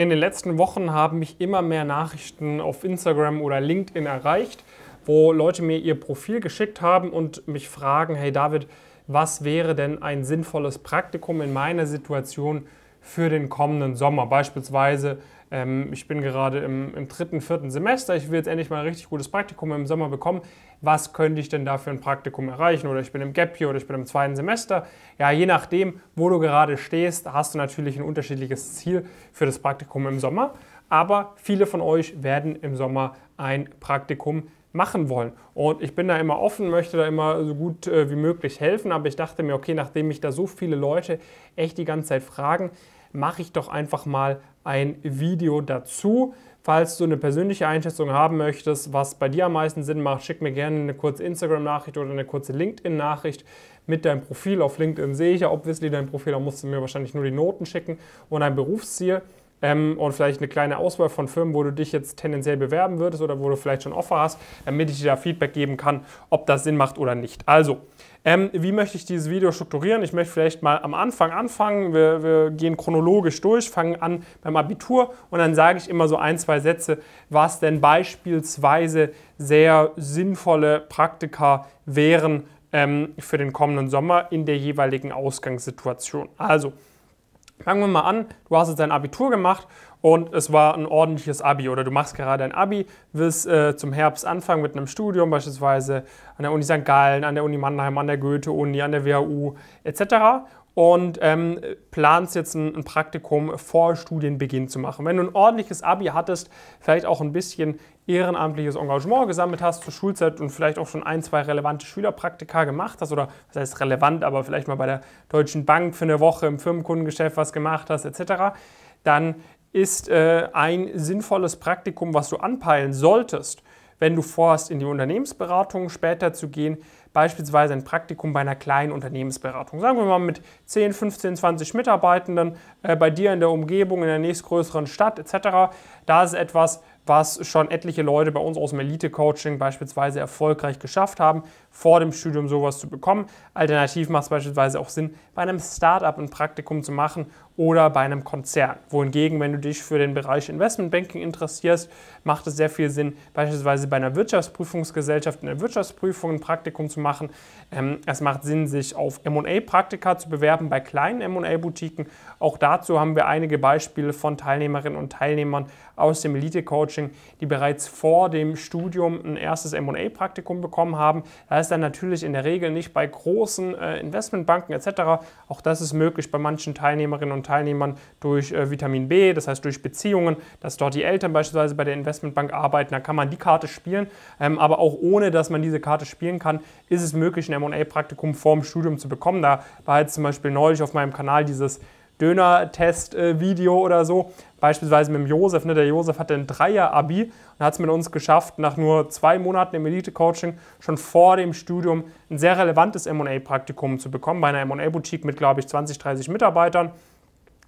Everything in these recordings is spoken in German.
In den letzten Wochen haben mich immer mehr Nachrichten auf Instagram oder LinkedIn erreicht, wo Leute mir ihr Profil geschickt haben und mich fragen, hey David, was wäre denn ein sinnvolles Praktikum in meiner Situation für den kommenden Sommer? Beispielsweise, ähm, ich bin gerade im, im, dritten, vierten Semester, ich will jetzt endlich mal ein richtig gutes Praktikum im Sommer bekommen. Was könnte ich denn da für ein Praktikum erreichen? Oder ich bin im Gap hier oder ich bin im zweiten Semester. Ja, je nachdem, wo du gerade stehst, hast du natürlich ein unterschiedliches Ziel für das Praktikum im Sommer. Aber viele von euch werden im Sommer ein Praktikum machen wollen. Und ich bin da immer offen, möchte da immer so gut äh, wie möglich helfen. Aber ich dachte mir, okay, nachdem mich da so viele Leute echt die ganze Zeit fragen, mache ich doch einfach mal ein Video dazu. Falls du eine persönliche Einschätzung haben möchtest, was bei dir am meisten Sinn macht, schick mir gerne eine kurze Instagram-Nachricht oder eine kurze LinkedIn-Nachricht mit deinem Profil. Auf LinkedIn sehe ich ja obviously dein Profil, da musst du mir wahrscheinlich nur die Noten schicken und ein Berufsziel. Ähm, und vielleicht eine kleine Auswahl von Firmen, wo du dich jetzt tendenziell bewerben würdest oder wo du vielleicht schon Offer hast, damit ich dir da Feedback geben kann, ob das Sinn macht oder nicht. Also, ähm, wie möchte ich dieses Video strukturieren? Ich möchte vielleicht mal am Anfang anfangen. Wir, wir, gehen chronologisch durch, fangen an beim Abitur und dann sage ich immer so ein, zwei Sätze, was denn beispielsweise sehr sinnvolle Praktika wären ähm, für den kommenden Sommer in der jeweiligen Ausgangssituation. Also, fangen wir mal an. Du hast jetzt dein Abitur gemacht und es war ein ordentliches Abi oder du machst gerade ein Abi, willst äh, zum Herbst anfangen mit einem Studium, beispielsweise an der Uni St. Gallen, an der Uni Mannheim, an der Goethe-Uni, an der WHU etc. Und ähm, planst jetzt ein, ein, Praktikum vor Studienbeginn zu machen. Wenn du ein ordentliches Abi hattest, vielleicht auch ein bisschen ehrenamtliches Engagement gesammelt hast zur Schulzeit und vielleicht auch schon ein, zwei relevante Schülerpraktika gemacht hast oder was heißt relevant, aber vielleicht mal bei der Deutschen Bank für eine Woche im Firmenkundengeschäft was gemacht hast etc., dann ist äh, ein sinnvolles Praktikum, was du anpeilen solltest, wenn du vorhast, in die Unternehmensberatung später zu gehen, beispielsweise ein Praktikum bei einer kleinen Unternehmensberatung. Sagen wir mal mit 10, 15, 20 Mitarbeitenden äh, bei dir in der Umgebung, in der nächstgrößeren Stadt etc. Da ist etwas, was schon etliche Leute bei uns aus dem Elite-Coaching beispielsweise erfolgreich geschafft haben, vor dem Studium sowas zu bekommen. Alternativ macht es beispielsweise auch Sinn, bei einem Startup ein Praktikum zu machen oder bei einem Konzern. Wohingegen, wenn du dich für den Bereich Investmentbanking interessierst, macht es sehr viel Sinn, beispielsweise bei einer Wirtschaftsprüfungsgesellschaft in der Wirtschaftsprüfung ein Praktikum zu machen. Ähm, es macht Sinn, sich auf MA-Praktika zu bewerben bei kleinen MA-Boutiquen. Auch dazu haben wir einige Beispiele von Teilnehmerinnen und Teilnehmern aus dem Elite-Coaching, die bereits vor dem Studium ein erstes MA-Praktikum bekommen haben. Da ist dann natürlich in der Regel nicht bei großen äh, Investmentbanken etc. Auch das ist möglich bei manchen Teilnehmerinnen und Teilnehmern durch äh, Vitamin B, das heißt durch Beziehungen, dass dort die Eltern beispielsweise bei der Investmentbank arbeiten. Da kann man die Karte spielen, ähm, aber auch ohne, dass man diese Karte spielen kann, ist es möglich, ein M&A-Praktikum vor dem Studium zu bekommen. Da war jetzt zum Beispiel neulich auf meinem Kanal dieses Döner-Test-Video oder so. Beispielsweise mit dem Josef. Ne? Der Josef hatte ein Dreier-Abi und hat es mit uns geschafft, nach nur zwei Monaten im Elite-Coaching schon vor dem Studium ein sehr relevantes M&A-Praktikum zu bekommen bei einer M&A-Boutique mit, glaube ich, 20, 30 Mitarbeitern.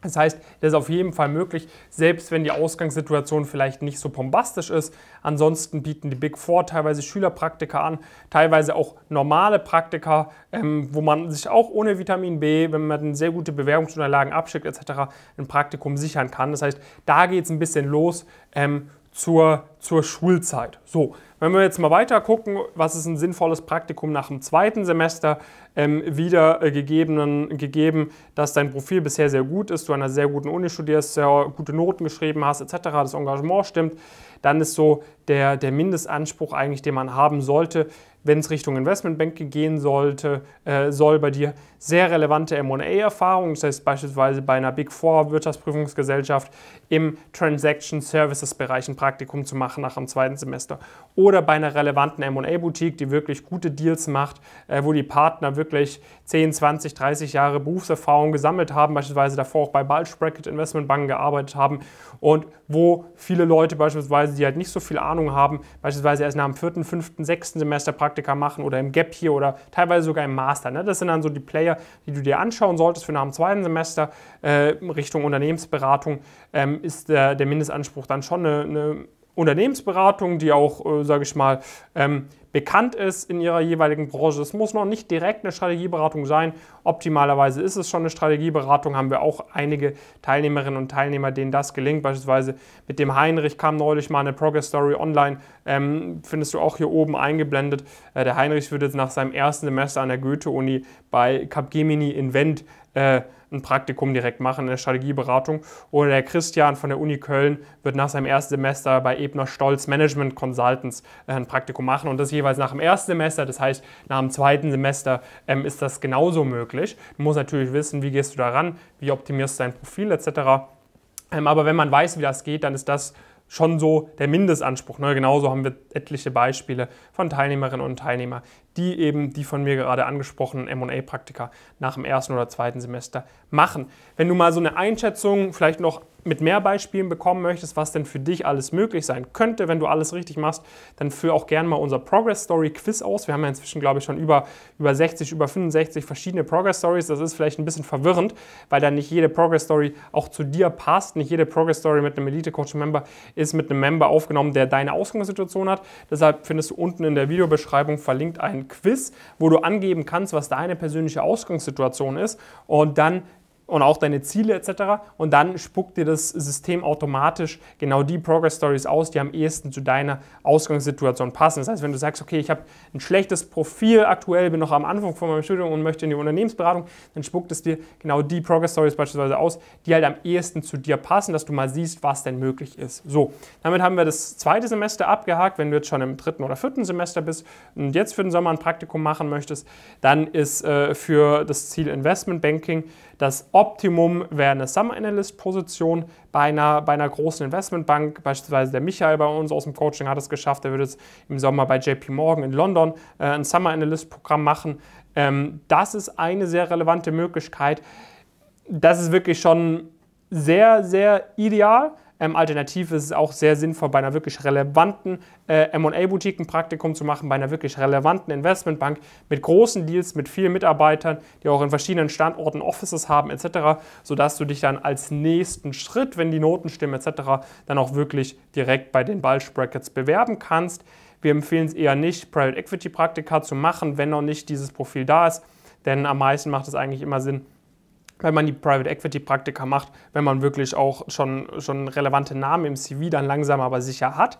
Das heißt, das ist auf jeden Fall möglich, selbst wenn die Ausgangssituation vielleicht nicht so bombastisch ist. Ansonsten bieten die Big Four teilweise Schülerpraktika an, teilweise auch normale Praktika, ähm, wo man sich auch ohne Vitamin B, wenn man sehr gute Bewerbungsunterlagen abschickt etc., ein Praktikum sichern kann. Das heißt, da geht es ein bisschen los. Ähm, zur, zur Schulzeit. So, wenn wir jetzt mal weiter gucken, was ist ein sinnvolles Praktikum nach dem zweiten Semester, ähm, wieder äh, gegeben, gegeben, dass dein Profil bisher sehr gut ist, du an einer sehr guten Uni studierst, sehr gute Noten geschrieben hast, etc., das Engagement stimmt, dann ist so der, der Mindestanspruch eigentlich, den man haben sollte, wenn es Richtung Investmentbanking gehen sollte, äh, soll bei dir sehr relevante M&A-Erfahrung, das heißt beispielsweise bei einer Big Four Wirtschaftsprüfungsgesellschaft im Transaction Services Bereich ein Praktikum zu machen nach dem zweiten Semester oder bei einer relevanten M&A-Boutique, die wirklich gute Deals macht, äh, wo die Partner wirklich 10, 20, 30 Jahre Berufserfahrung gesammelt haben, beispielsweise davor auch bei Bulge Bracket Investmentbanken gearbeitet haben und wo viele Leute beispielsweise, die halt nicht so viel Ahnung haben, beispielsweise erst nach dem vierten, fünften, sechsten Semester Praktika machen oder im Gap hier oder teilweise sogar im Master. Ne? Das sind dann so die Player, die du dir anschauen solltest für nach dem zweiten Semester äh, Richtung Unternehmensberatung ähm, ist der, der Mindestanspruch dann schon eine, eine Unternehmensberatung, die auch, äh, sage ich mal, ähm, bekannt ist in ihrer jeweiligen Branche. Es muss noch nicht direkt eine Strategieberatung sein. Optimalerweise ist es schon eine Strategieberatung. Haben wir auch einige Teilnehmerinnen und Teilnehmer, denen das gelingt. Beispielsweise mit dem Heinrich kam neulich mal eine Progress Story online. Ähm, findest du auch hier oben eingeblendet. Äh, der Heinrich wird jetzt nach seinem ersten Semester an der Goethe-Uni bei Capgemini Invent äh, ein Praktikum direkt machen in der Strategieberatung. Oder der Christian von der Uni Köln wird nach seinem ersten Semester bei Ebner Stolz Management Consultants äh, ein Praktikum machen und das jeweils nach dem ersten Semester. Das heißt, nach dem zweiten Semester ähm, ist das genauso möglich. Du musst natürlich wissen, wie gehst du daran, wie optimierst du dein Profil etc. Ähm, aber wenn man weiß, wie das geht, dann ist das schon so der Mindestanspruch. Ne? Genauso haben wir etliche Beispiele von Teilnehmerinnen und Teilnehmern, die eben die von mir gerade angesprochenen MA-Praktika nach dem ersten oder zweiten Semester machen. Wenn du mal so eine Einschätzung vielleicht noch mit mehr Beispielen bekommen möchtest, was denn für dich alles möglich sein könnte, wenn du alles richtig machst, dann führe auch gerne mal unser Progress Story Quiz aus. Wir haben ja inzwischen, glaube ich, schon über, über 60, über 65 verschiedene Progress Stories. Das ist vielleicht ein bisschen verwirrend, weil dann nicht jede Progress Story auch zu dir passt. Nicht jede Progress Story mit einem Elite Coaching Member ist mit einem Member aufgenommen, der deine Ausgangssituation hat. Deshalb findest du unten in der Videobeschreibung verlinkt ein Quiz, wo du angeben kannst, was deine persönliche Ausgangssituation ist und dann und auch deine Ziele etc. Und dann spuckt dir das System automatisch genau die Progress Stories aus, die am ehesten zu deiner Ausgangssituation passen. Das heißt, wenn du sagst, okay, ich habe ein schlechtes Profil aktuell, bin noch am Anfang von meinem Studium und möchte in die Unternehmensberatung, dann spuckt es dir genau die Progress Stories beispielsweise aus, die halt am ehesten zu dir passen, dass du mal siehst, was denn möglich ist. So, damit haben wir das zweite Semester abgehakt. Wenn du jetzt schon im dritten oder vierten Semester bist und jetzt für den Sommer ein Praktikum machen möchtest, dann ist äh, für das Ziel Investment Banking das Optimum wäre eine Summer Analyst Position bei einer, bei einer großen Investmentbank. Beispielsweise der Michael bei uns aus dem Coaching hat es geschafft. Er wird jetzt im Sommer bei JP Morgan in London äh, ein Summer Analyst Programm machen. Ähm, das ist eine sehr relevante Möglichkeit. Das ist wirklich schon sehr, sehr ideal. Ähm, alternativ ist es auch sehr sinnvoll, bei einer wirklich relevanten äh, MA-Boutique ein Praktikum zu machen, bei einer wirklich relevanten Investmentbank mit großen Deals, mit vielen Mitarbeitern, die auch in verschiedenen Standorten Offices haben etc., sodass du dich dann als nächsten Schritt, wenn die Noten stimmen etc., dann auch wirklich direkt bei den Bulge Brackets bewerben kannst. Wir empfehlen es eher nicht, Private Equity Praktika zu machen, wenn noch nicht dieses Profil da ist, denn am meisten macht es eigentlich immer Sinn, wenn man die Private Equity Praktika macht, wenn man wirklich auch schon, schon relevante Namen im CV dann langsam aber sicher hat.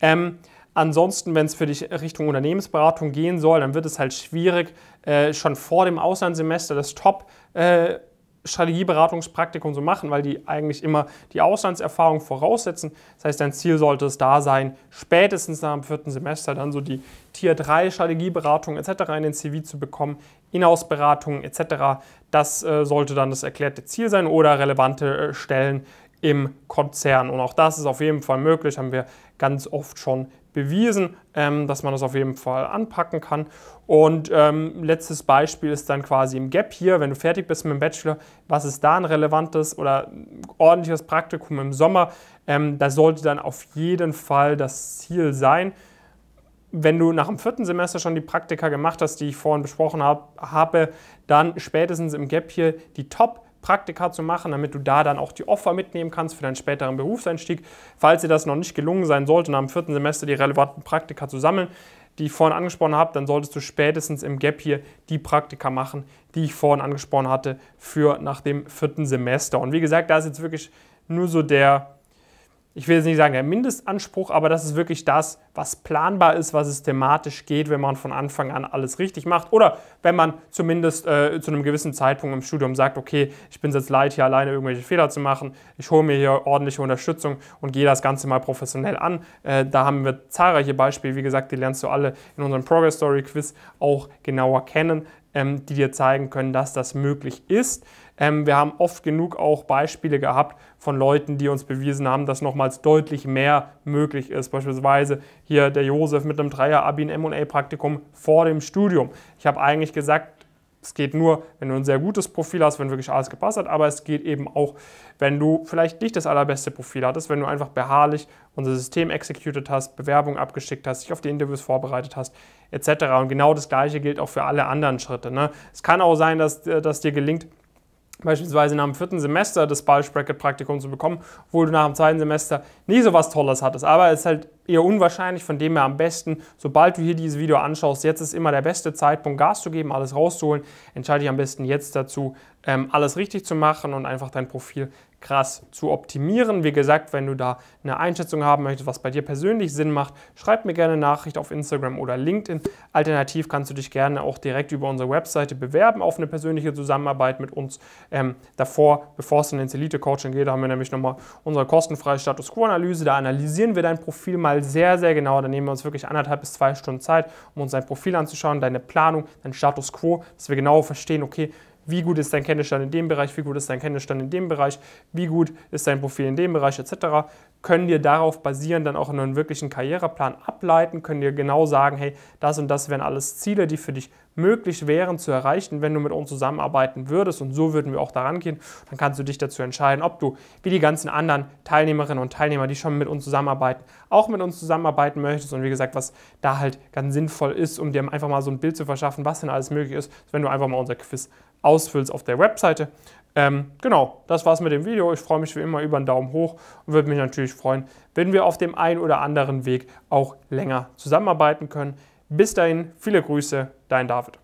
Ähm, ansonsten, wenn es für dich Richtung Unternehmensberatung gehen soll, dann wird es halt schwierig, äh, schon vor dem Auslandssemester das Top äh, Strategieberatungspraktikum zu machen, weil die eigentlich immer die Auslandserfahrung voraussetzen. Das heißt, dein Ziel sollte es da sein, spätestens nach dem vierten Semester dann so die Tier 3 Strategieberatung etc. in den CV zu bekommen, Inhouse-Beratung etc. Das äh, sollte dann das erklärte Ziel sein oder relevante äh, Stellen im Konzern. Und auch das ist auf jeden Fall möglich, haben wir ganz oft schon bewiesen, ähm, dass man das auf jeden Fall anpacken kann. Und ähm, letztes Beispiel ist dann quasi im Gap hier, wenn du fertig bist mit dem Bachelor, was ist da ein relevantes oder ordentliches Praktikum im Sommer? Ähm, das sollte dann auf jeden Fall das Ziel sein. Wenn du nach dem vierten Semester schon die Praktika gemacht hast, die ich vorhin besprochen hab, habe, dann spätestens im Gap hier die Top- Praktika zu machen, damit du da dann auch die Offer mitnehmen kannst für deinen späteren Berufseinstieg. Falls dir das noch nicht gelungen sein sollte, nach dem vierten Semester die relevanten Praktika zu sammeln, die ich vorhin angesprochen habe, dann solltest du spätestens im Gap hier die Praktika machen, die ich vorhin angesprochen hatte, für nach dem vierten Semester. Und wie gesagt, da ist jetzt wirklich nur so der ich will jetzt nicht sagen der Mindestanspruch, aber das ist wirklich das, was planbar ist, was systematisch geht, wenn man von Anfang an alles richtig macht. Oder wenn man zumindest äh, zu einem gewissen Zeitpunkt im Studium sagt, okay, ich bin jetzt leid, hier alleine irgendwelche Fehler zu machen, ich hole mir hier ordentliche Unterstützung und gehe das Ganze mal professionell an. Äh, da haben wir zahlreiche Beispiele, wie gesagt, die lernst du alle in unserem Progress Story Quiz auch genauer kennen, ähm, die dir zeigen können, dass das möglich ist. Ähm, wir haben oft genug auch Beispiele gehabt von Leuten, die uns bewiesen haben, dass nochmals deutlich mehr möglich ist. Beispielsweise hier der Josef mit einem Dreier-Abi in M&A-Praktikum vor dem Studium. Ich habe eigentlich gesagt, es geht nur, wenn du ein sehr gutes Profil hast, wenn wirklich alles gepasst hat, aber es geht eben auch, wenn du vielleicht nicht das allerbeste Profil hattest, wenn du einfach beharrlich unser System executed hast, Bewerbung abgeschickt hast, dich auf die Interviews vorbereitet hast, etc. Und genau das Gleiche gilt auch für alle anderen Schritte. Ne? Es kann auch sein, dass, dass dir gelingt, beispielsweise nach dem vierten Semester das Bulge Bracket Praktikum zu bekommen, obwohl du nach dem zweiten Semester nie so was Tolles hattest. Aber es ist halt eher unwahrscheinlich, von dem her am besten, sobald du hier dieses Video anschaust, jetzt ist immer der beste Zeitpunkt, Gas zu geben, alles rauszuholen. Entscheide dich am besten jetzt dazu, ähm, alles richtig zu machen und einfach dein Profil krass zu optimieren. Wie gesagt, wenn du da eine Einschätzung haben möchtest, was bei dir persönlich Sinn macht, schreib mir gerne eine Nachricht auf Instagram oder LinkedIn. Alternativ kannst du dich gerne auch direkt über unsere Webseite bewerben auf eine persönliche Zusammenarbeit mit uns. Ähm, davor, bevor es in ins Elite-Coaching geht, haben wir nämlich nochmal unsere kostenfreie Status Quo-Analyse. Da analysieren wir dein Profil mal sehr, sehr genau. Da nehmen wir uns wirklich anderthalb bis zwei Stunden Zeit, um uns dein Profil anzuschauen, deine Planung, dein Status Quo, dass wir genau verstehen, okay, wie gut ist dein Kenntnisstand in dem Bereich, wie gut ist dein Kenntnisstand in dem Bereich, wie gut ist dein Profil in dem Bereich etc. Können dir darauf basierend dann auch einen wirklichen Karriereplan ableiten, können dir genau sagen, hey, das und das wären alles Ziele, die für dich möglich wären zu erreichen, wenn du mit uns zusammenarbeiten würdest. Und so würden wir auch daran gehen. Dann kannst du dich dazu entscheiden, ob du, wie die ganzen anderen Teilnehmerinnen und Teilnehmer, die schon mit uns zusammenarbeiten, auch mit uns zusammenarbeiten möchtest. Und wie gesagt, was da halt ganz sinnvoll ist, um dir einfach mal so ein Bild zu verschaffen, was denn alles möglich ist, wenn du einfach mal unser Quiz ausfüllst auf der Webseite. Ähm, genau, das war's mit dem Video. Ich freue mich wie immer über einen Daumen hoch und würde mich natürlich freuen, wenn wir auf dem einen oder anderen Weg auch länger zusammenarbeiten können. Bis dahin, viele Grüße, dein David.